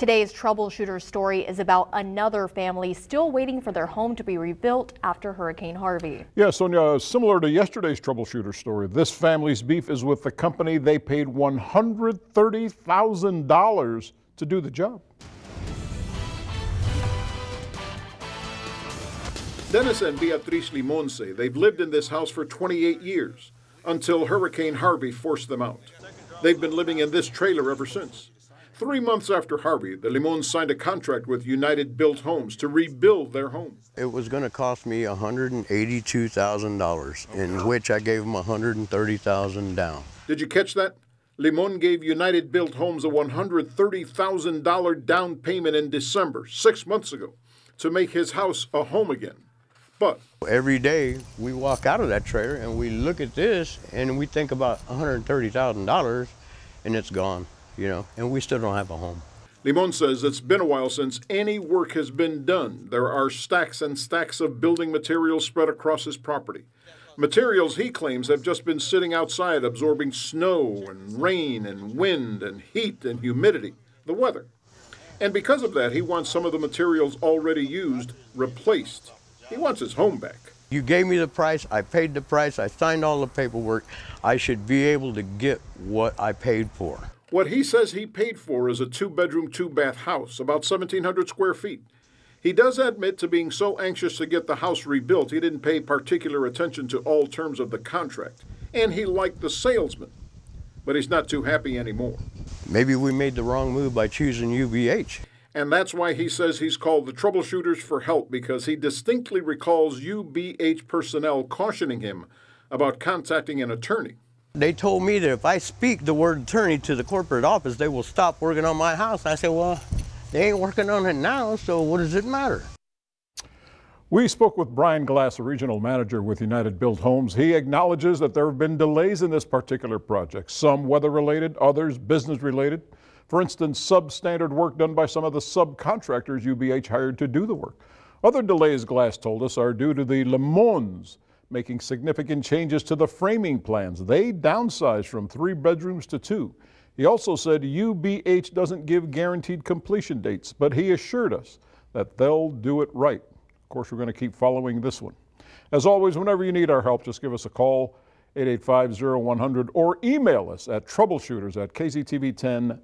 Today's troubleshooter story is about another family still waiting for their home to be rebuilt after Hurricane Harvey. Yeah, Sonia, similar to yesterday's troubleshooter story, this family's beef is with the company they paid $130,000 to do the job. Dennis and Beatriz Limon say they've lived in this house for 28 years until Hurricane Harvey forced them out. They've been living in this trailer ever since. Three months after Harvey, the Limons signed a contract with United Built Homes to rebuild their home. It was going to cost me $182,000, in which I gave them 130,000 down. Did you catch that? Limon gave United Built Homes a $130,000 down payment in December, six months ago, to make his house a home again. But every day we walk out of that trailer and we look at this and we think about $130,000 and it's gone, you know, and we still don't have a home. Limon says it's been a while since any work has been done. There are stacks and stacks of building materials spread across his property. Materials he claims have just been sitting outside absorbing snow and rain and wind and heat and humidity, the weather. And because of that, he wants some of the materials already used replaced. He wants his home back. You gave me the price, I paid the price, I signed all the paperwork. I should be able to get what I paid for. What he says he paid for is a two bedroom, two bath house, about 1,700 square feet. He does admit to being so anxious to get the house rebuilt, he didn't pay particular attention to all terms of the contract. And he liked the salesman. But he's not too happy anymore. Maybe we made the wrong move by choosing UBH. And that's why he says he's called the troubleshooters for help because he distinctly recalls UBH personnel cautioning him about contacting an attorney. They told me that if I speak the word attorney to the corporate office, they will stop working on my house. I said, well, they ain't working on it now, so what does it matter? We spoke with Brian Glass, a regional manager with United Built Homes. He acknowledges that there have been delays in this particular project, some weather related, others business related. For instance, substandard work done by some of the subcontractors UBH hired to do the work. Other delays, Glass told us, are due to the Limons making significant changes to the framing plans. They downsized from three bedrooms to two. He also said UBH doesn't give guaranteed completion dates, but he assured us that they'll do it right. Of course, we're going to keep following this one. As always, whenever you need our help, just give us a call. 885-0100 or email us at troubleshooters at kztv10.com.